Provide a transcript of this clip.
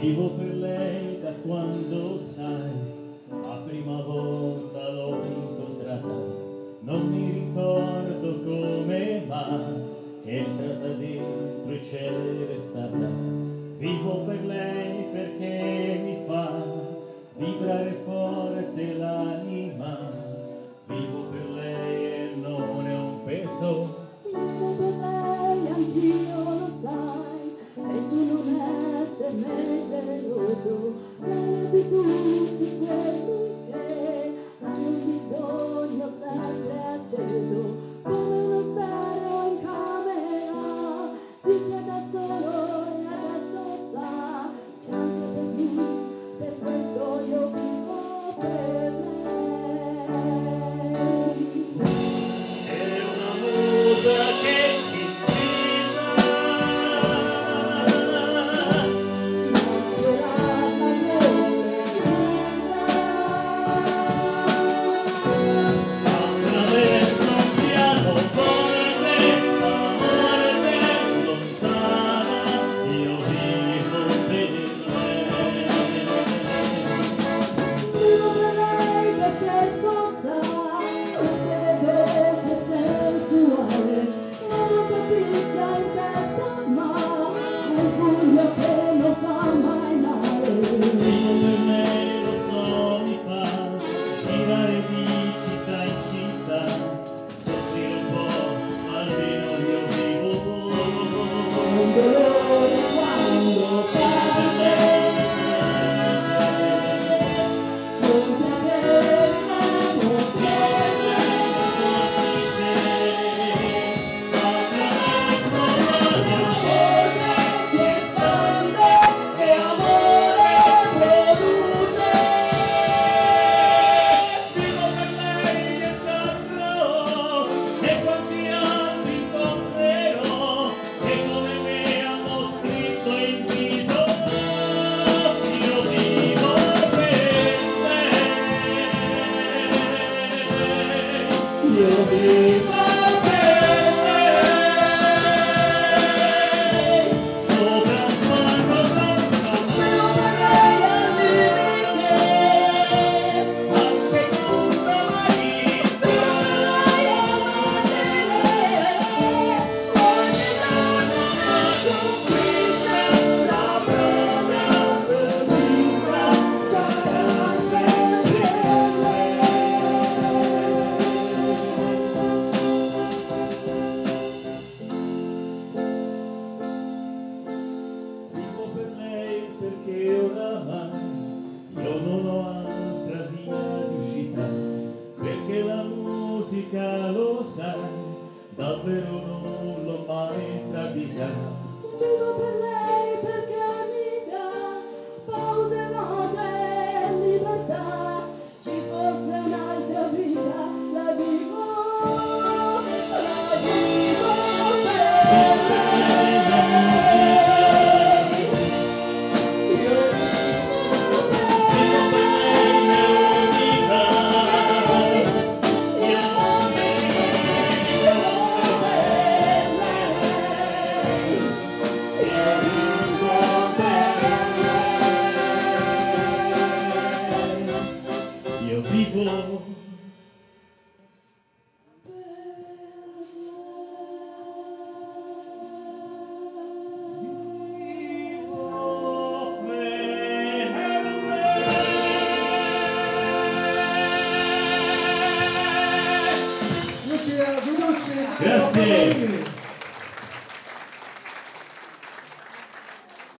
Vivo per lei da quando sai, la prima volta l'ho incontrata, non mi ricordo come ma è entrata dentro e c'è restata. Vivo per lei perché tutti quelli che hanno un bisogno sempre acceso. will be little know. Grazie.